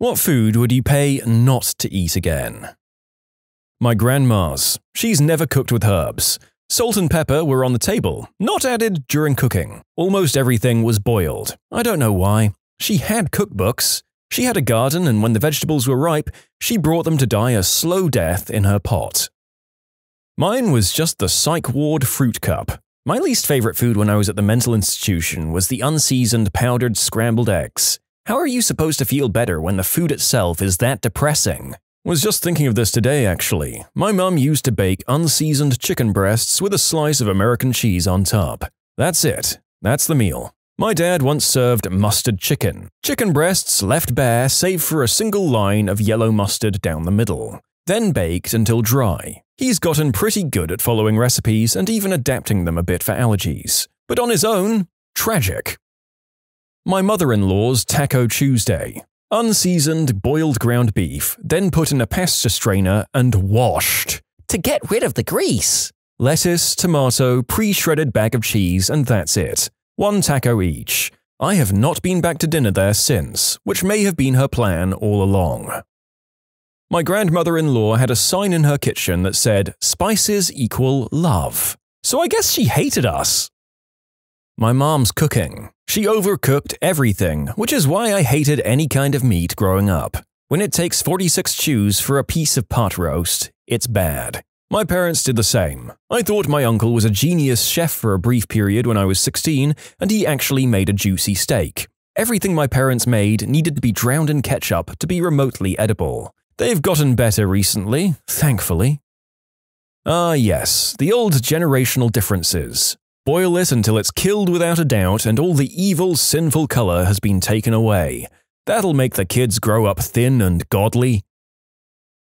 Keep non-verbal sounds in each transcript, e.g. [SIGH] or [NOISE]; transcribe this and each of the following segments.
What food would you pay not to eat again? My grandma's. She's never cooked with herbs. Salt and pepper were on the table, not added during cooking. Almost everything was boiled. I don't know why. She had cookbooks. She had a garden, and when the vegetables were ripe, she brought them to die a slow death in her pot. Mine was just the psych ward fruit cup. My least favorite food when I was at the mental institution was the unseasoned powdered scrambled eggs. How are you supposed to feel better when the food itself is that depressing? Was just thinking of this today, actually. My mum used to bake unseasoned chicken breasts with a slice of American cheese on top. That's it. That's the meal. My dad once served mustard chicken. Chicken breasts left bare save for a single line of yellow mustard down the middle, then baked until dry. He's gotten pretty good at following recipes and even adapting them a bit for allergies. But on his own, tragic. My mother in law's Taco Tuesday. Unseasoned boiled ground beef, then put in a pasta strainer and washed to get rid of the grease. Lettuce, tomato, pre shredded bag of cheese, and that's it. One taco each. I have not been back to dinner there since, which may have been her plan all along. My grandmother in law had a sign in her kitchen that said, Spices equal love. So I guess she hated us. My mom's cooking. She overcooked everything, which is why I hated any kind of meat growing up. When it takes 46 chews for a piece of pot roast, it's bad. My parents did the same. I thought my uncle was a genius chef for a brief period when I was 16, and he actually made a juicy steak. Everything my parents made needed to be drowned in ketchup to be remotely edible. They've gotten better recently, thankfully. Ah, yes, the old generational differences. Boil it until it's killed without a doubt and all the evil, sinful color has been taken away. That'll make the kids grow up thin and godly.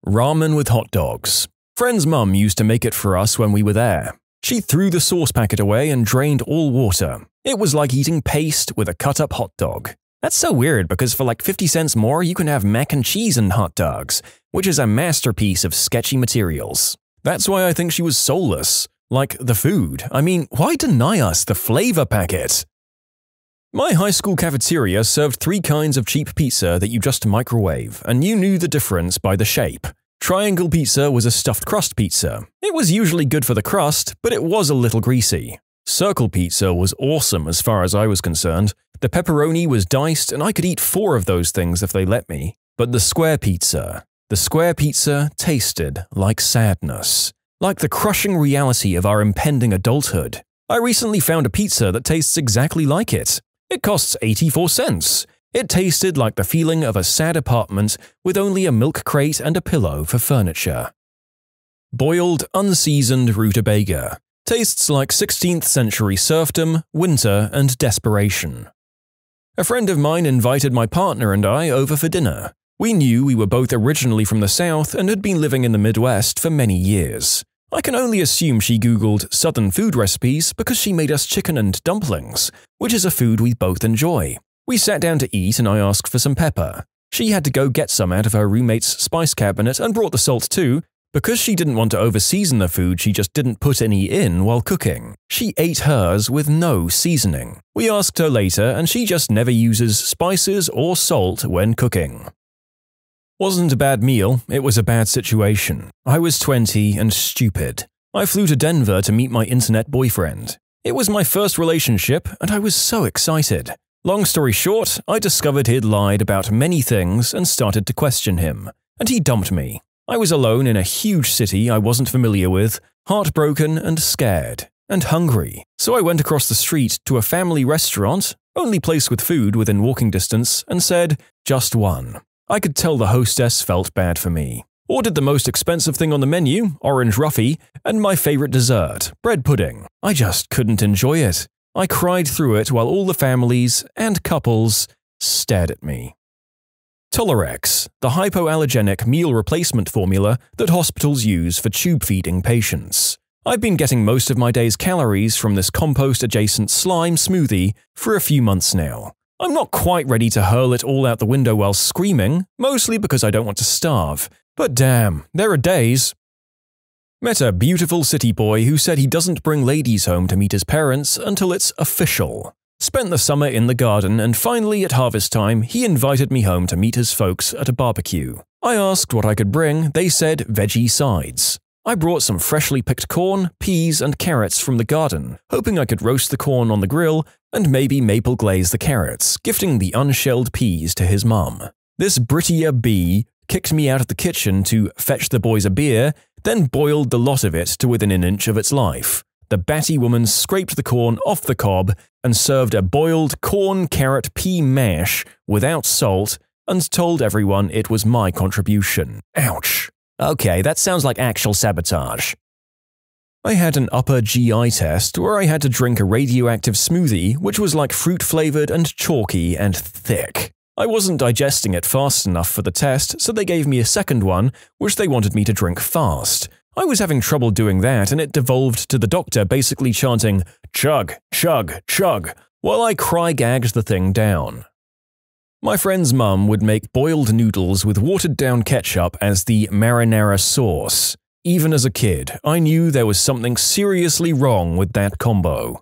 Ramen with hot dogs. Friend's mum used to make it for us when we were there. She threw the sauce packet away and drained all water. It was like eating paste with a cut up hot dog. That's so weird because for like 50 cents more, you can have mac and cheese and hot dogs, which is a masterpiece of sketchy materials. That's why I think she was soulless. Like the food. I mean, why deny us the flavor packet? My high school cafeteria served three kinds of cheap pizza that you just microwave, and you knew the difference by the shape. Triangle pizza was a stuffed crust pizza. It was usually good for the crust, but it was a little greasy. Circle pizza was awesome as far as I was concerned. The pepperoni was diced, and I could eat four of those things if they let me. But the square pizza, the square pizza tasted like sadness like the crushing reality of our impending adulthood. I recently found a pizza that tastes exactly like it. It costs 84 cents. It tasted like the feeling of a sad apartment with only a milk crate and a pillow for furniture. Boiled, unseasoned rutabaga. Tastes like 16th century serfdom, winter, and desperation. A friend of mine invited my partner and I over for dinner. We knew we were both originally from the South and had been living in the Midwest for many years. I can only assume she Googled Southern food recipes because she made us chicken and dumplings, which is a food we both enjoy. We sat down to eat and I asked for some pepper. She had to go get some out of her roommate's spice cabinet and brought the salt too, because she didn't want to overseason the food, she just didn't put any in while cooking. She ate hers with no seasoning. We asked her later, and she just never uses spices or salt when cooking. Wasn't a bad meal, it was a bad situation. I was 20 and stupid. I flew to Denver to meet my internet boyfriend. It was my first relationship, and I was so excited. Long story short, I discovered he'd lied about many things and started to question him, and he dumped me. I was alone in a huge city I wasn't familiar with, heartbroken and scared, and hungry. So I went across the street to a family restaurant, only place with food within walking distance, and said, just one. I could tell the hostess felt bad for me. Ordered the most expensive thing on the menu, orange roughy, and my favorite dessert, bread pudding. I just couldn't enjoy it. I cried through it while all the families and couples stared at me. Tolerex, the hypoallergenic meal replacement formula that hospitals use for tube feeding patients. I've been getting most of my day's calories from this compost adjacent slime smoothie for a few months now. I'm not quite ready to hurl it all out the window while screaming, mostly because I don't want to starve. But damn, there are days. Met a beautiful city boy who said he doesn't bring ladies home to meet his parents until it's official. spent the summer in the garden, and finally at harvest time, he invited me home to meet his folks at a barbecue. I asked what I could bring, they said veggie sides. I brought some freshly picked corn, peas, and carrots from the garden, hoping I could roast the corn on the grill and maybe maple glaze the carrots, gifting the unshelled peas to his mum. This Britia bee kicked me out of the kitchen to fetch the boys a beer, then boiled the lot of it to within an inch of its life. The batty woman scraped the corn off the cob and served a boiled corn carrot pea mash without salt and told everyone it was my contribution. Ouch. Okay, that sounds like actual sabotage. I had an upper GI test where I had to drink a radioactive smoothie which was like fruit flavored and chalky and thick. I wasn't digesting it fast enough for the test, so they gave me a second one, which they wanted me to drink fast. I was having trouble doing that, and it devolved to the doctor basically chanting, chug, chug, chug, while I cry gagged the thing down. My friend's mum would make boiled noodles with watered down ketchup as the marinara sauce. Even as a kid, I knew there was something seriously wrong with that combo.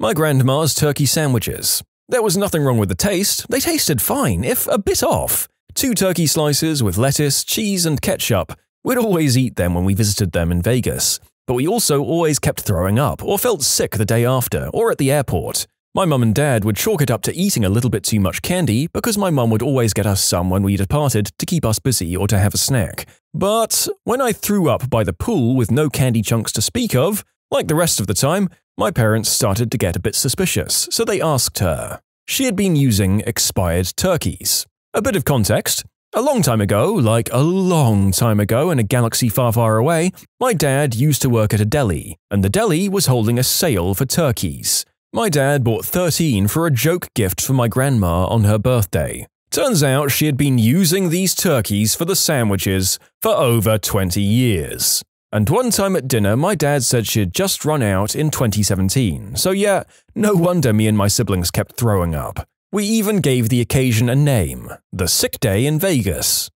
My grandma's turkey sandwiches. There was nothing wrong with the taste, they tasted fine, if a bit off. Two turkey slices with lettuce, cheese, and ketchup. We'd always eat them when we visited them in Vegas, but we also always kept throwing up or felt sick the day after or at the airport. My mum and dad would chalk it up to eating a little bit too much candy because my mum would always get us some when we departed to keep us busy or to have a snack. But when I threw up by the pool with no candy chunks to speak of, like the rest of the time, my parents started to get a bit suspicious, so they asked her. She had been using expired turkeys. A bit of context a long time ago, like a long time ago in a galaxy far, far away, my dad used to work at a deli, and the deli was holding a sale for turkeys. My dad bought 13 for a joke gift for my grandma on her birthday. Turns out she had been using these turkeys for the sandwiches for over 20 years. And one time at dinner, my dad said she had just run out in 2017. So, yeah, no wonder me and my siblings kept throwing up. We even gave the occasion a name the Sick Day in Vegas.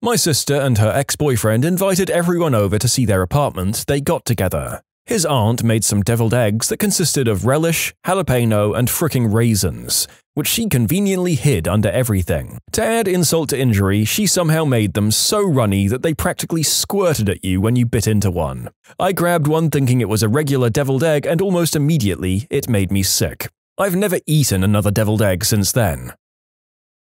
My sister and her ex boyfriend invited everyone over to see their apartment they got together. His aunt made some deviled eggs that consisted of relish, jalapeno, and fricking raisins, which she conveniently hid under everything. To add insult to injury, she somehow made them so runny that they practically squirted at you when you bit into one. I grabbed one thinking it was a regular deviled egg, and almost immediately it made me sick. I've never eaten another deviled egg since then.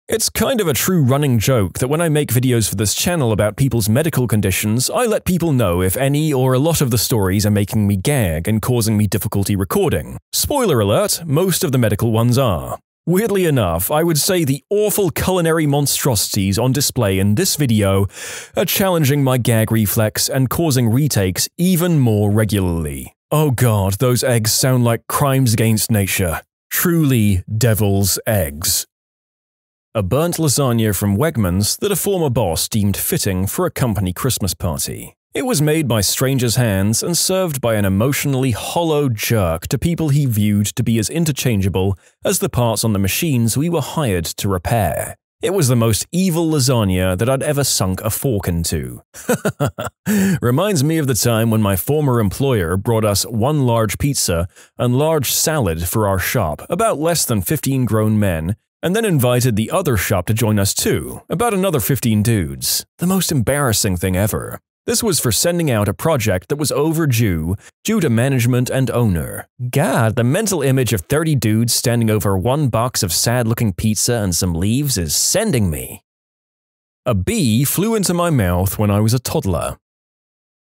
It's kind of a true running joke that when I make videos for this channel about people's medical conditions, I let people know if any or a lot of the stories are making me gag and causing me difficulty recording. Spoiler alert, most of the medical ones are. Weirdly enough, I would say the awful culinary monstrosities on display in this video are challenging my gag reflex and causing retakes even more regularly. Oh god, those eggs sound like crimes against nature. Truly devil's eggs a burnt lasagna from Wegmans that a former boss deemed fitting for a company Christmas party. It was made by strangers' hands and served by an emotionally hollow jerk to people he viewed to be as interchangeable as the parts on the machines we were hired to repair. It was the most evil lasagna that I'd ever sunk a fork into. [LAUGHS] Reminds me of the time when my former employer brought us one large pizza and large salad for our shop, about less than 15 grown men, and then invited the other shop to join us too, about another 15 dudes. The most embarrassing thing ever. This was for sending out a project that was overdue due to management and owner. God, the mental image of 30 dudes standing over one box of sad looking pizza and some leaves is sending me. A bee flew into my mouth when I was a toddler.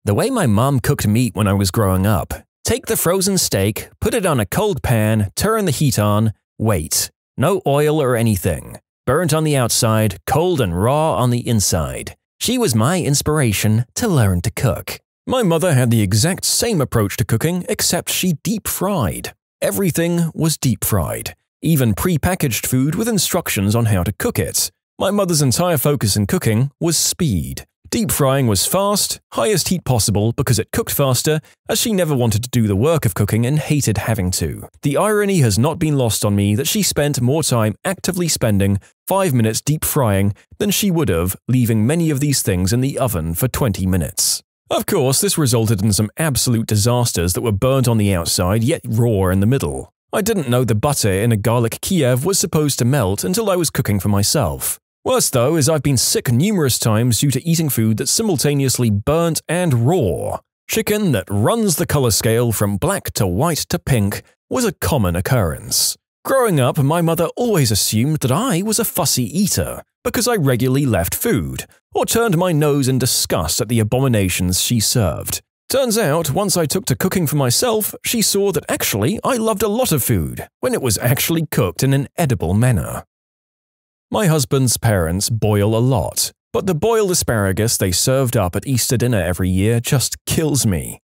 The way my mom cooked meat when I was growing up take the frozen steak, put it on a cold pan, turn the heat on, wait. No oil or anything. Burnt on the outside, cold and raw on the inside. She was my inspiration to learn to cook. My mother had the exact same approach to cooking, except she deep fried. Everything was deep fried, even pre-packaged food with instructions on how to cook it. My mother's entire focus in cooking was speed. Deep frying was fast, highest heat possible because it cooked faster, as she never wanted to do the work of cooking and hated having to. The irony has not been lost on me that she spent more time actively spending 5 minutes deep frying than she would have leaving many of these things in the oven for 20 minutes. Of course, this resulted in some absolute disasters that were burnt on the outside yet raw in the middle. I didn't know the butter in a garlic Kiev was supposed to melt until I was cooking for myself. Worse, though, is I've been sick numerous times due to eating food that's simultaneously burnt and raw. Chicken that runs the color scale from black to white to pink was a common occurrence. Growing up, my mother always assumed that I was a fussy eater because I regularly left food or turned my nose in disgust at the abominations she served. Turns out, once I took to cooking for myself, she saw that actually I loved a lot of food when it was actually cooked in an edible manner. My husband's parents boil a lot, but the boiled asparagus they served up at Easter dinner every year just kills me.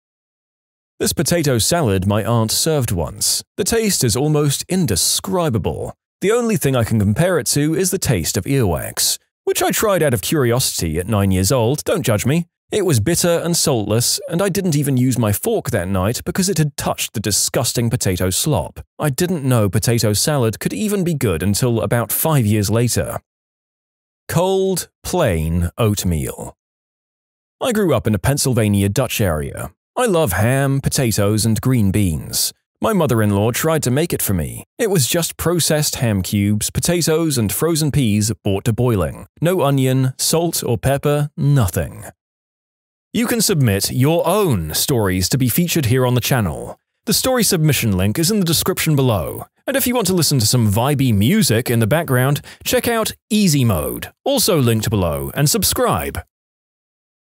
This potato salad my aunt served once. The taste is almost indescribable. The only thing I can compare it to is the taste of earwax, which I tried out of curiosity at 9 years old, don't judge me. It was bitter and saltless, and I didn't even use my fork that night because it had touched the disgusting potato slop. I didn't know potato salad could even be good until about five years later. Cold, plain oatmeal. I grew up in a Pennsylvania Dutch area, I love ham, potatoes, and green beans. My mother in law tried to make it for me. It was just processed ham cubes, potatoes, and frozen peas brought to boiling. No onion, salt, or pepper, nothing. You can submit your own stories to be featured here on the channel. The story submission link is in the description below. And if you want to listen to some vibey music in the background, check out Easy Mode, also linked below, and subscribe.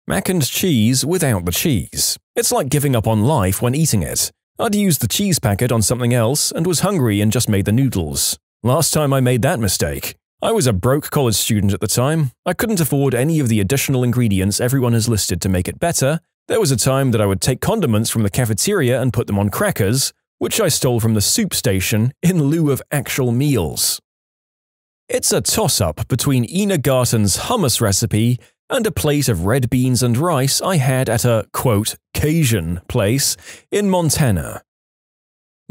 Mac and cheese without the cheese. It's like giving up on life when eating it. I'd used the cheese packet on something else and was hungry and just made the noodles. Last time I made that mistake. I was a broke college student at the time. I couldn't afford any of the additional ingredients everyone has listed to make it better. There was a time that I would take condiments from the cafeteria and put them on crackers, which I stole from the soup station in lieu of actual meals. It's a toss up between Ina Garten's hummus recipe and a plate of red beans and rice I had at a, quote, Cajun place in Montana.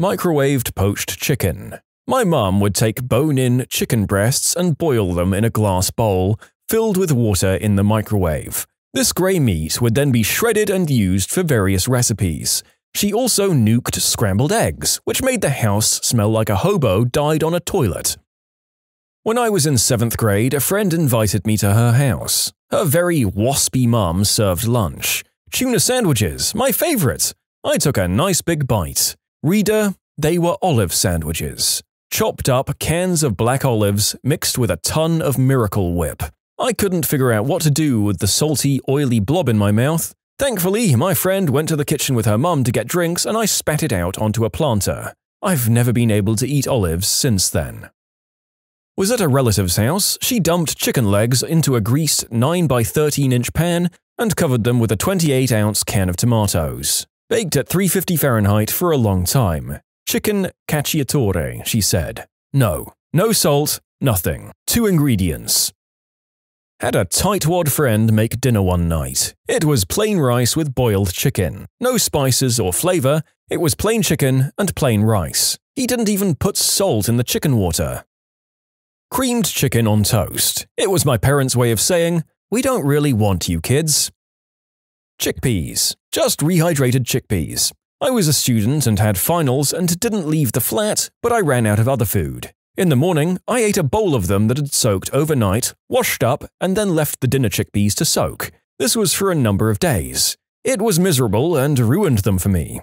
Microwaved poached chicken. My mum would take bone in chicken breasts and boil them in a glass bowl filled with water in the microwave. This grey meat would then be shredded and used for various recipes. She also nuked scrambled eggs, which made the house smell like a hobo died on a toilet. When I was in seventh grade, a friend invited me to her house. Her very waspy mum served lunch. Tuna sandwiches, my favorite. I took a nice big bite. Reader, they were olive sandwiches. Chopped up cans of black olives mixed with a ton of Miracle Whip. I couldn't figure out what to do with the salty, oily blob in my mouth. Thankfully, my friend went to the kitchen with her mum to get drinks and I spat it out onto a planter. I've never been able to eat olives since then was at a relative's house, she dumped chicken legs into a greased 9 by 13 inch pan and covered them with a 28 ounce can of tomatoes. Baked at 350 Fahrenheit for a long time. Chicken cacciatore, she said. No, no salt, nothing. Two ingredients. Had a tightwad friend make dinner one night. It was plain rice with boiled chicken. No spices or flavor, it was plain chicken and plain rice. He didn't even put salt in the chicken water. Creamed chicken on toast. It was my parents' way of saying, We don't really want you kids. Chickpeas. Just rehydrated chickpeas. I was a student and had finals and didn't leave the flat, but I ran out of other food. In the morning, I ate a bowl of them that had soaked overnight, washed up, and then left the dinner chickpeas to soak. This was for a number of days. It was miserable and ruined them for me.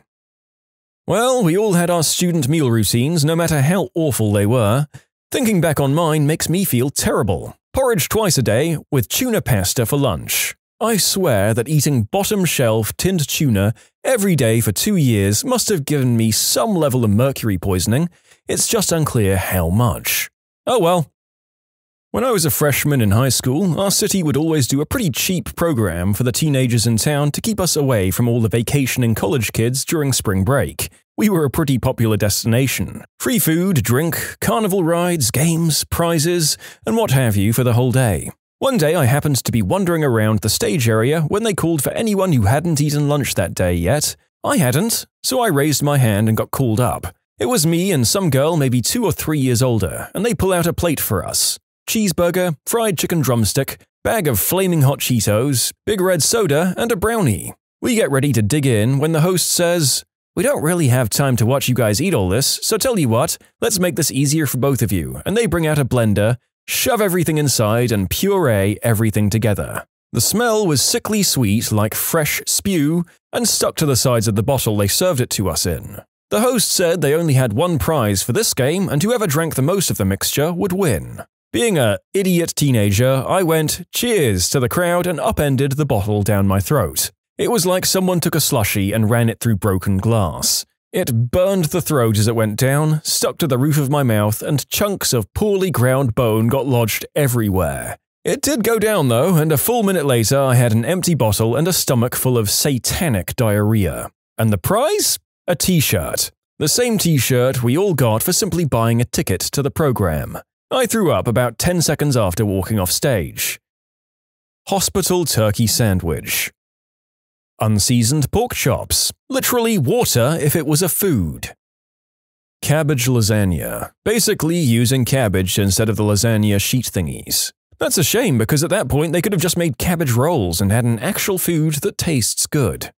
Well, we all had our student meal routines, no matter how awful they were. Thinking back on mine makes me feel terrible. Porridge twice a day with tuna pasta for lunch. I swear that eating bottom shelf tinned tuna every day for two years must have given me some level of mercury poisoning. It's just unclear how much. Oh well. When I was a freshman in high school, our city would always do a pretty cheap program for the teenagers in town to keep us away from all the vacationing college kids during spring break. We were a pretty popular destination. Free food, drink, carnival rides, games, prizes, and what have you for the whole day. One day I happened to be wandering around the stage area when they called for anyone who hadn't eaten lunch that day yet. I hadn't, so I raised my hand and got called up. It was me and some girl maybe two or three years older, and they pull out a plate for us. Cheeseburger, fried chicken drumstick, bag of flaming hot Cheetos, big red soda, and a brownie. We get ready to dig in when the host says, We don't really have time to watch you guys eat all this, so tell you what, let's make this easier for both of you. And they bring out a blender, shove everything inside, and puree everything together. The smell was sickly sweet like fresh spew and stuck to the sides of the bottle they served it to us in. The host said they only had one prize for this game and whoever drank the most of the mixture would win. Being a idiot teenager, I went cheers to the crowd and upended the bottle down my throat. It was like someone took a slushy and ran it through broken glass. It burned the throat as it went down, stuck to the roof of my mouth, and chunks of poorly ground bone got lodged everywhere. It did go down though, and a full minute later I had an empty bottle and a stomach full of satanic diarrhea. And the prize? A t shirt. The same t shirt we all got for simply buying a ticket to the program. I threw up about 10 seconds after walking off stage. Hospital turkey sandwich. Unseasoned pork chops. Literally water if it was a food. Cabbage lasagna. Basically using cabbage instead of the lasagna sheet thingies. That's a shame because at that point they could have just made cabbage rolls and had an actual food that tastes good.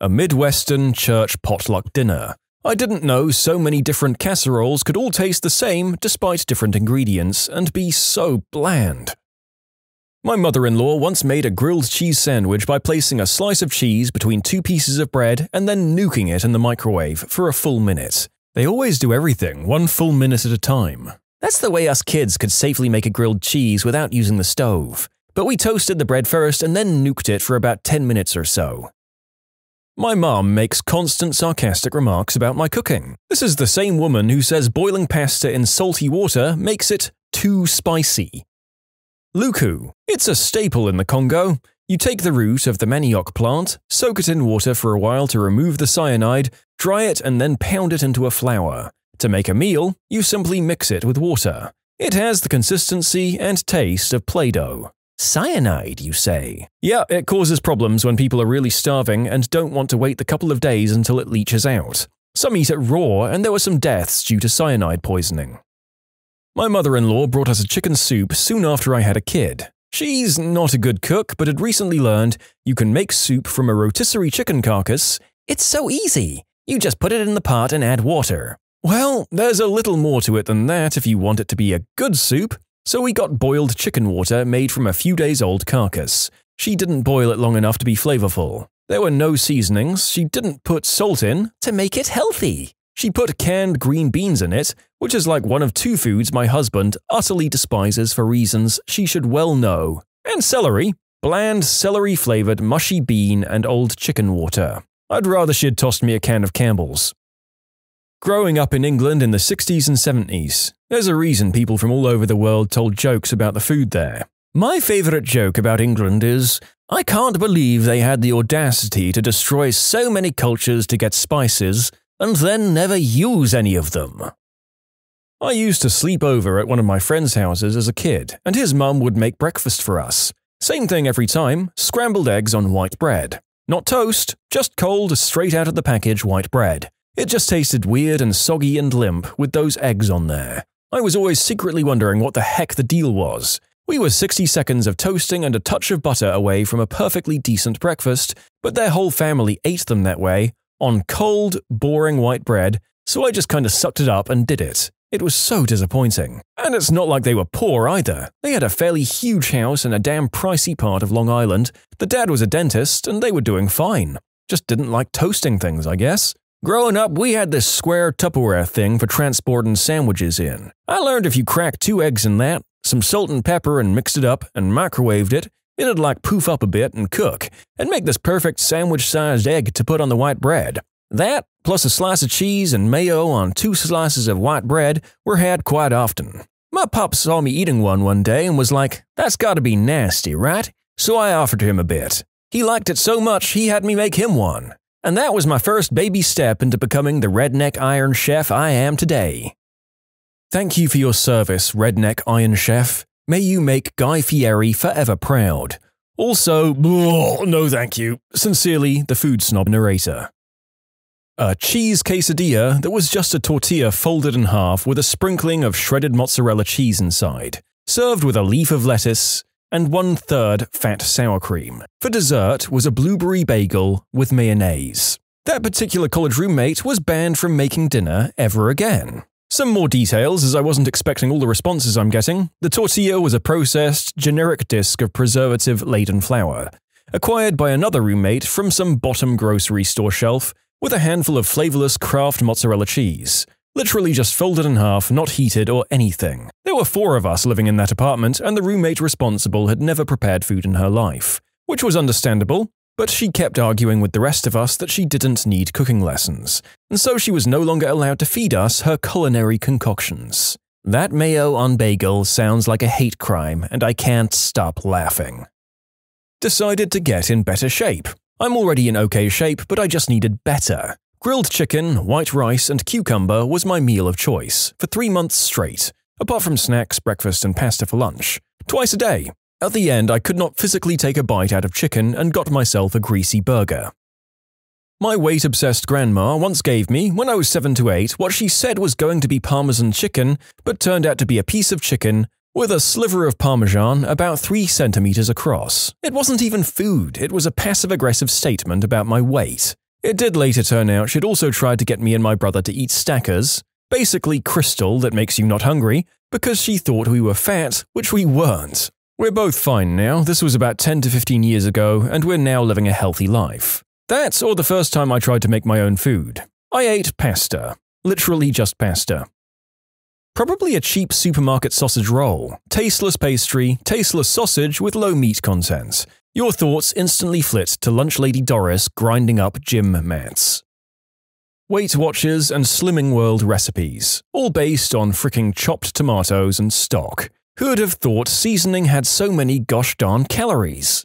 A Midwestern church potluck dinner. I didn't know so many different casseroles could all taste the same despite different ingredients and be so bland. My mother in law once made a grilled cheese sandwich by placing a slice of cheese between two pieces of bread and then nuking it in the microwave for a full minute. They always do everything one full minute at a time. That's the way us kids could safely make a grilled cheese without using the stove. But we toasted the bread first and then nuked it for about 10 minutes or so. My mum makes constant sarcastic remarks about my cooking. This is the same woman who says boiling pasta in salty water makes it too spicy. Luku. It's a staple in the Congo. You take the root of the manioc plant, soak it in water for a while to remove the cyanide, dry it, and then pound it into a flour. To make a meal, you simply mix it with water. It has the consistency and taste of Play Doh. Cyanide, you say? Yeah, it causes problems when people are really starving and don't want to wait the couple of days until it leaches out. Some eat it raw, and there were some deaths due to cyanide poisoning. My mother in law brought us a chicken soup soon after I had a kid. She's not a good cook, but had recently learned you can make soup from a rotisserie chicken carcass. It's so easy. You just put it in the pot and add water. Well, there's a little more to it than that if you want it to be a good soup. So we got boiled chicken water made from a few days old carcass. She didn't boil it long enough to be flavorful. There were no seasonings, she didn't put salt in to make it healthy. She put canned green beans in it, which is like one of two foods my husband utterly despises for reasons she should well know. And celery, bland celery flavored mushy bean and old chicken water. I'd rather she'd tossed me a can of Campbell's. Growing up in England in the 60s and 70s, there's a reason people from all over the world told jokes about the food there. My favourite joke about England is I can't believe they had the audacity to destroy so many cultures to get spices and then never use any of them. I used to sleep over at one of my friend's houses as a kid, and his mum would make breakfast for us. Same thing every time scrambled eggs on white bread. Not toast, just cold, straight out of the package white bread. It just tasted weird and soggy and limp with those eggs on there. I was always secretly wondering what the heck the deal was. We were 60 seconds of toasting and a touch of butter away from a perfectly decent breakfast, but their whole family ate them that way, on cold, boring white bread, so I just kind of sucked it up and did it. It was so disappointing. And it's not like they were poor either. They had a fairly huge house in a damn pricey part of Long Island. The dad was a dentist, and they were doing fine. Just didn't like toasting things, I guess. Growing up, we had this square Tupperware thing for transporting sandwiches in. I learned if you cracked two eggs in that, some salt and pepper and mixed it up and microwaved it, it'd like poof up a bit and cook, and make this perfect sandwich-sized egg to put on the white bread. That, plus a slice of cheese and mayo on two slices of white bread, were had quite often. My pop saw me eating one one day and was like, that's gotta be nasty, right? So I offered him a bit. He liked it so much he had me make him one. And that was my first baby step into becoming the redneck iron chef I am today. Thank you for your service, redneck iron chef. May you make Guy Fieri forever proud. Also, no thank you. Sincerely, the food snob narrator. A cheese quesadilla that was just a tortilla folded in half with a sprinkling of shredded mozzarella cheese inside, served with a leaf of lettuce, and one third fat sour cream. For dessert was a blueberry bagel with mayonnaise. That particular college roommate was banned from making dinner ever again. Some more details, as I wasn't expecting all the responses I'm getting. The tortilla was a processed, generic disc of preservative laden flour, acquired by another roommate from some bottom grocery store shelf, with a handful of flavorless Kraft mozzarella cheese. Literally just folded in half, not heated or anything. There were four of us living in that apartment, and the roommate responsible had never prepared food in her life, which was understandable. But she kept arguing with the rest of us that she didn't need cooking lessons, and so she was no longer allowed to feed us her culinary concoctions. That mayo on bagel sounds like a hate crime, and I can't stop laughing. Decided to get in better shape. I'm already in okay shape, but I just needed better. Grilled chicken, white rice, and cucumber was my meal of choice for three months straight, apart from snacks, breakfast, and pasta for lunch. Twice a day, at the end, I could not physically take a bite out of chicken and got myself a greasy burger. My weight obsessed grandma once gave me, when I was 7 to 8, what she said was going to be Parmesan chicken, but turned out to be a piece of chicken with a sliver of Parmesan about 3 centimeters across. It wasn't even food, it was a passive aggressive statement about my weight. It did later turn out she'd also tried to get me and my brother to eat stackers, basically crystal that makes you not hungry, because she thought we were fat, which we weren't. We're both fine now, this was about 10 to 15 years ago, and we're now living a healthy life. That's or the first time I tried to make my own food. I ate pasta. Literally just pasta. Probably a cheap supermarket sausage roll, tasteless pastry, tasteless sausage with low meat content. Your thoughts instantly flit to lunch lady Doris grinding up gym mats. Weight Watchers and Slimming World recipes, all based on fricking chopped tomatoes and stock. Who'd have thought seasoning had so many gosh darn calories?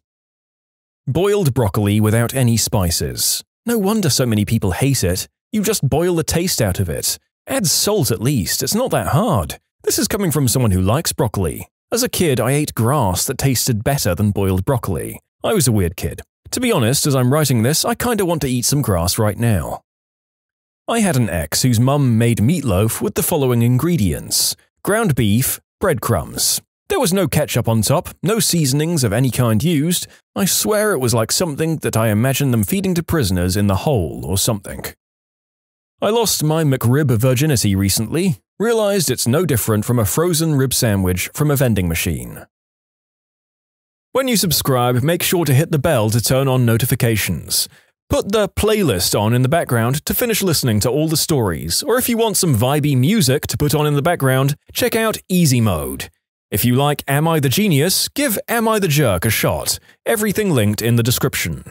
Boiled broccoli without any spices. No wonder so many people hate it. You just boil the taste out of it. Add salt at least, it's not that hard. This is coming from someone who likes broccoli. As a kid, I ate grass that tasted better than boiled broccoli. I was a weird kid. To be honest, as I'm writing this, I kinda want to eat some grass right now. I had an ex whose mum made meatloaf with the following ingredients ground beef, breadcrumbs. There was no ketchup on top, no seasonings of any kind used. I swear it was like something that I imagined them feeding to prisoners in the hole or something. I lost my McRib virginity recently, realized it's no different from a frozen rib sandwich from a vending machine. When you subscribe, make sure to hit the bell to turn on notifications. Put the playlist on in the background to finish listening to all the stories, or if you want some vibey music to put on in the background, check out Easy Mode. If you like Am I the Genius, give Am I the Jerk a shot. Everything linked in the description.